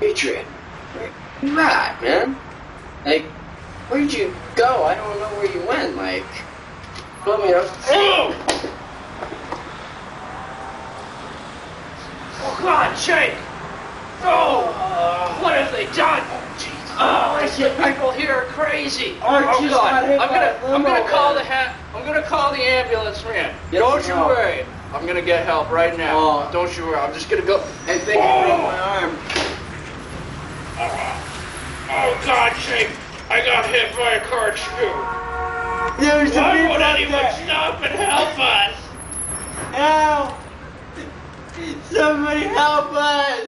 Adrian, where you at, man? Like, where'd you go? I don't know where you went. Like, let me know. Oh! Oh God, Jake! Oh! What have they done? Oh, these people here are crazy. Archie oh just God! I'm gonna, a I'm gonna call the ha- I'm gonna call the ambulance man. Get Don't you help. worry. I'm gonna get help right now. Oh. Don't you worry. I'm just gonna go. I think I oh, Oh God, Jake! I got hit by a car too. There's Why won't anyone there. stop and help us? Help! Somebody help us!